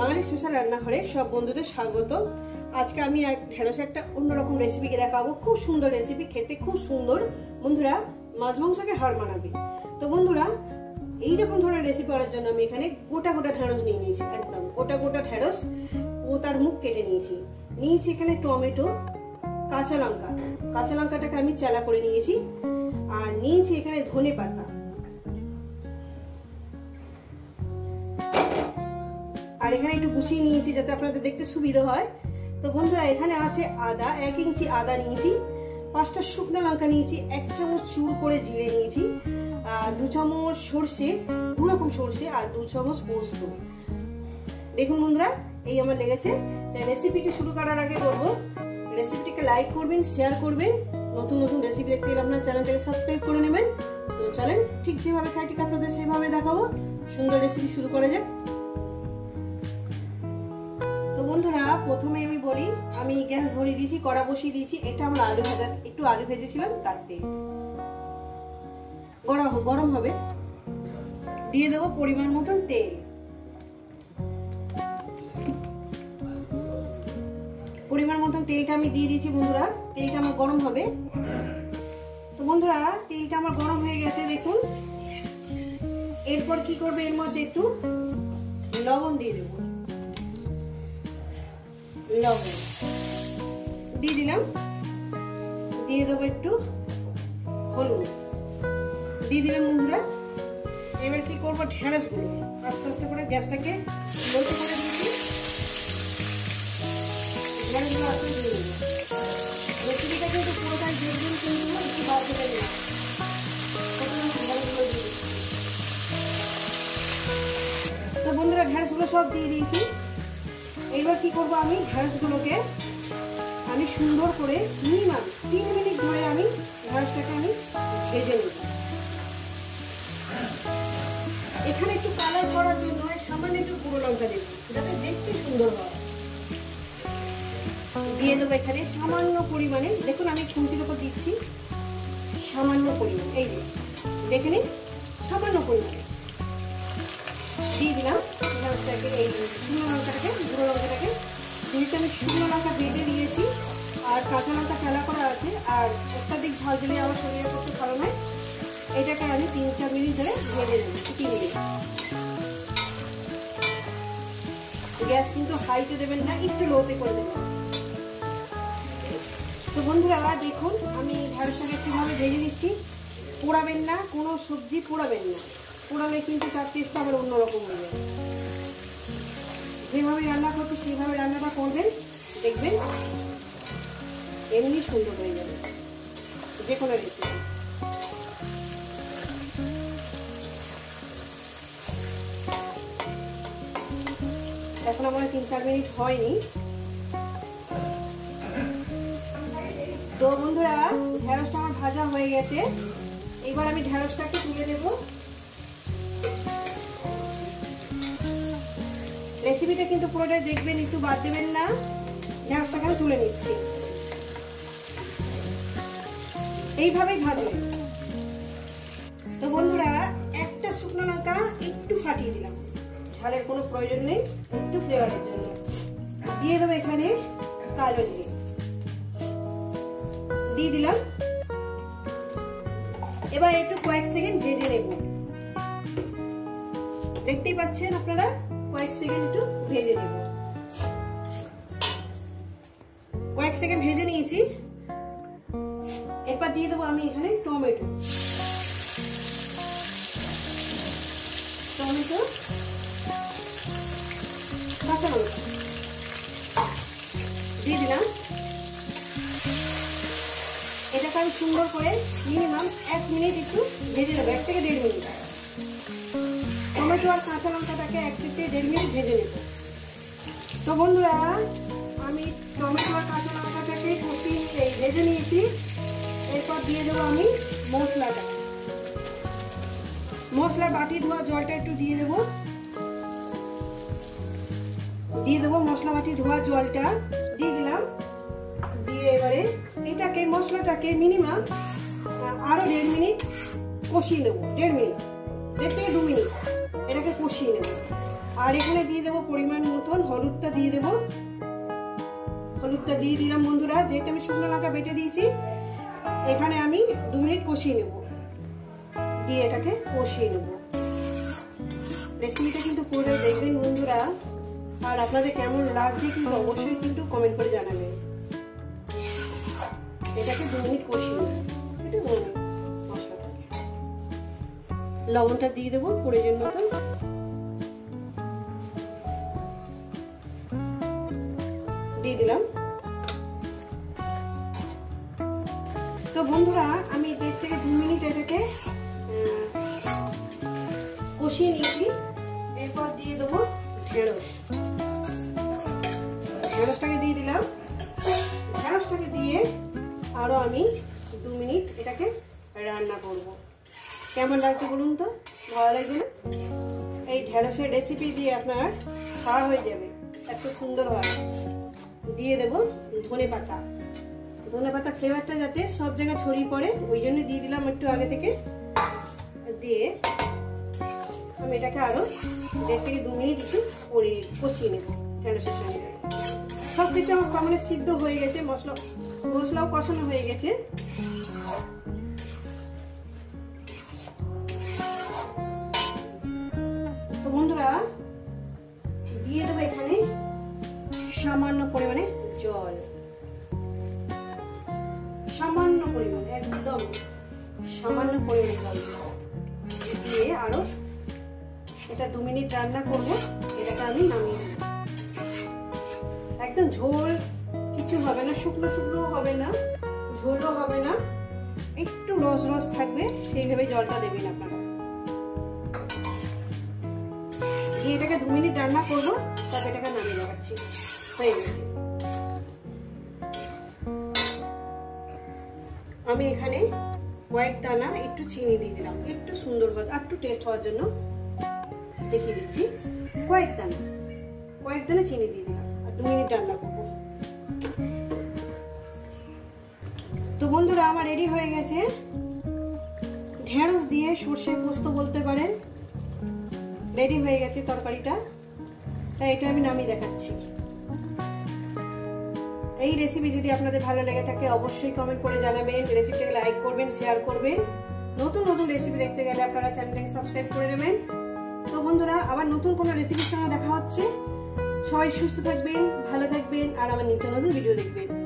বাঙালি special রান্নাঘরে সব বন্ধুদের স্বাগত। আজকে আমি এক ঢেঁড়সে একটা অন্যরকম রেসিপিকে দেখাবো। খুব সুন্দর রেসিপি খেতে খুব সুন্দর। বন্ধুরা, মাছ মাংসকে হার মানাবে। তো বন্ধুরা, এইরকম ধরনের রেসিপি করার জন্য আমি এখানে গোটা গোটা ঢেঁড়স নিয়ে নিয়েছি, একদম গোটা গোটা ঢেঁড়স ও তার মুখ কেটে নিয়েছি। নিয়েছি এখানে টমেটো, কাঁচা লঙ্কা। কাঁচা লঙ্কাটাকে আমি চেলা করে নিয়েছি। আর নিয়েছি এখানে ধনে পাতা। আর এখানে একটু গুছিয়ে নিয়েছি যাতে আপনাদের দেখতে সুবিধা হয়। তো বন্ধুরা, এখানে আছে আদা, এক ইঞ্চি আদা নিয়েছি, পাঁচটা শুকনো লঙ্কা নিয়েছি, এক চামচ চুর করে জিরে নিয়েছি দু চামচ সর্ষে, দু রকম সর্ষে আর দু চামচ পোস্ত। দেখুন বন্ধুরা, এই আমার লেগেছে। রেসিপিটি শুরু করার আগে বলব রেসিপিটিকে লাইক করবেন শেয়ার করবেন। নতুন নতুন রেসিপি দেখতে গেলে আপনার চ্যানেলটাকে সাবস্ক্রাইব করে নেবেন। তো চলেন, ঠিক যেভাবে খাই, ঠিক আপনাদের সেভাবে দেখাবো। সুন্দর রেসিপি শুরু করা যাক। বন্ধুরা, প্রথমে আমি বলি, আমি গ্যাস ধরিয়ে দিয়েছি, কড়া বসিয়ে দিয়েছি। এটা আমার আলু ভাজা, একটু আলু ভেজেছিলাম তার তেল গরম গরম হবে। দিয়ে দেবো পরিমাণ মতন তেল। পরিমাণ মতন তেলটা আমি দিয়ে দিয়েছি, বন্ধুরা। তেলটা আমার গরম হবে। তো বন্ধুরা, তেলটা আমার গরম হয়ে গেছে, দেখুন। এরপর কি করবে এর মধ্যে একটু লবণ দিয়ে দেবো। লবণ। দিয়ে দিলাম। দিয়ে দেবো একটু হলুদ। দিয়ে দিলাম বন্ধুরা। এবার কি করব? ঢেঁড়সগুলো আস্তে আস্তে করে গ্যাসটাকে লোতে করে দিয়েছি। দিয়ে একটু তো বন্ধুরা ঢেঁড়সগুলো সব দিয়ে দিয়েছি। এবার কি করব আমি? ঢেঁড়সগুলোকে আমি সুন্দর করে মিনিমাম তিন মিনিট ধরে আমি ঢেঁড়সটাকে আমি ভেজে নেব। এখানে একটু কালার করার জন্য সামান্য একটু গুঁড়ো লঙ্কা দেব যাতে দেখতে সুন্দর হয়। দিয়ে দেবো এখানে সামান্য পরিমাণে, দেখুন আমি খুন্তির ওপর দিচ্ছি সামান্য পরিমাণ, এই দেখে নিন, সামান্য পরিমাণে। আর কাঁচা লঙ্কা চালা করা আছে, আর অত্যাধিক ঝাল দিলে আমার শরীরের পক্ষে ভালো নয়, এটাকে আমি তিন চার মিনিট ধরে ভেজে দেবো গ্যাস কিন্তু হাইতে দেবেন না, একটু লোতে করে দেবেন। তো বন্ধুরা দেখুন, আমি ঢেঁড়সটাকে কীভাবে ভেজে দিচ্ছি পোড়াবেন না, কোনো সবজি পোড়াবেন না। পোড়ালে কিন্তু তার টেস্ট আবার অন্যরকম হয়ে যাবে যেভাবে রান্না করছি, সেইভাবে রান্নাটা করবেন, দেখবেন। এমনি সুন্দর হয়ে যাবে। যে কোনো রেসিপি এখন আমার তিন চার মিনিট হয়নি। তো বন্ধুরা, ঢেঁড়সটা আমার ভাজা হয়ে গেছে। এবার আমি ঢেঁড়সটাকে তুলে দেব রেসিপিটা কিন্তু পুরোটাই দেখবেন, একটু বাদ দেবেন না। ঢেঁড়সটাকে আমি তুলে নিচ্ছি। এইভাবেই ভাজবেন তো বন্ধুরা, একটা শুকনো লঙ্কা একটু ফাটিয়ে দিলাম। ঝালের কোনো প্রয়োজন নেই, একটু ফ্লেভারের জন্য। দিয়ে দেবো এখানে কালো জিরে। দিয়ে দিলাম। এবার একটু কয়েক সেকেন্ড ভেজে নেব। দেখতেই পাচ্ছেন আপনারা, কয়েক সেকেন্ড একটু ভেজে নেব। কয়েক সেকেন্ড ভেজে নিয়েছি। এরপর দিয়ে দেবো, আমি এখানে টমেটো। টমেটো কাঁচা লঙ্কা দিয়ে দিলাম। এটাকে আমি সুন্দর করে মিনিমাম এক মিনিট একটু ভেজে নেব, এক থেকে দেড় মিনিট। টমেটো আর কাঁচা লঙ্কাটাকে এক থেকে দেড় মিনিট ভেজে নেব। তো বন্ধুরা, আমি টমেটো আর কাঁচা লঙ্কাটাকে কষিয়ে ভেজে নিয়েছি। এরপর দিয়ে দেবো আমি মশলাটা মশলা বাটি ধোয়া জলটা একটু দিয়ে দেবো। দিয়ে দেবো মশলা বাটি ধোয়া জলটা। দিয়ে দিলাম। দিয়ে এবারে এটাকে, মশলাটাকে মিনিমাম আরও দেড় মিনিট কষিয়ে নেব। দেড় মিনিট, দেড় থেকে দু মিনিট এটাকে কষিয়ে নেব। আর এখানে দিয়ে দেবো পরিমাণ মতন হলুদটা দিয়ে দেবো। হলুদটা দিয়ে দিলাম বন্ধুরা, যেহেতু আমি শুকনো লঙ্কা বেটে দিয়েছি এখানে আমি দু মিনিট কষিয়ে নেব। দিয়ে এটাকে কষিয়ে নেব। রেসিপিটা কিন্তু করে দেখবেন বন্ধুরা। আর আপনাদের কেমন লাগছে কিন্তু অবশ্যই কিন্তু কমেন্ট করে জানাবেন। এটাকে দু মিনিট কষিয়ে নেব। এটা লবণটা দিয়ে দেবো প্রয়োজন মতন। কষিয়ে নিয়েছি। এরপর দিয়ে দেবো ঢেঁড়স। ঢেঁড়সটাকে দিয়ে দিলাম। ঢেঁড়সটাকে দিয়ে আরও আমি দু মিনিট এটাকে রান্না করব। কেমন লাগছে বলুন তো? ভালো লাগবে না? এই ঢেঁড়সের রেসিপি দিয়ে আপনার খাওয়া হয়ে যাবে। এত সুন্দর হয়। দিয়ে দেব ধনে পাতা। ধনে পাতা ফ্লেভারটা যাতে সব জায়গায় ছড়িয়ে পড়ে, ওই জন্য দিয়ে দিলাম একটু আগে থেকে। দিয়ে আমি এটাকে আরও দেড় থেকে দু মিনিট একটু করে, কষিয়ে নেব সঙ্গে সব কিছু আমার কমনে সিদ্ধ হয়ে গেছে, মশলা, মশলাও কষানো হয়ে গেছে। বন্ধুরা, দিয়ে দেবো এখানে সামান্য পরিমাণে জল। সামান্য পরিমাণে, একদম সামান্য পরিমাণে জল দিয়ে আরও এটা দু মিনিট রান্না করব, এটাকে আমি নামিয়ে দেব একদম ঝোল, কিছু হবে না, শুকনো শুকনো হবে না, ঝোলও হবে না, একটু রস রস থাকবে সেইভাবে জলটা দেবেন আপনারা। দিয়ে এটাকে দু মিনিট রান্না করব, তারপর এটাকে নামিয়ে দেখাচ্ছি। হয়ে গেছে। আমি এখানে কয়েক দানা, একটু চিনি দিয়ে দিলাম, একটু সুন্দর আর একটু টেস্ট হওয়ার জন্য। দেখিয়ে দিচ্ছি। কয়েক দানা। কয়েক দানা চিনি দিয়ে দিলাম। আর দু মিনিট রান্না করব। তো বন্ধুরা, আমার রেডি হয়ে গেছে। ঢেঁড়স দিয়ে সর্ষে পোস্ত বলতে পারেন। রেডি হয়ে গেছে তরকারিটা। তাই এটা আমি নামিয়ে দেখাচ্ছি। এই রেসিপি যদি আপনাদের ভালো লেগে থাকে, অবশ্যই কমেন্ট করে জানাবেন। রেসিপিটাকে লাইক করবেন শেয়ার করবেন। নতুন নতুন রেসিপি দেখতে গেলে আপনারা চ্যানেলটাকে সাবস্ক্রাইব করে নেবেন। বন্ধুরা, আবার নতুন কোনো রেসিপির সঙ্গে দেখা হচ্ছে। সবাই সুস্থ থাকবেন, ভালো থাকবেন, আর আমার নিত্য নতুন ভিডিও দেখবেন।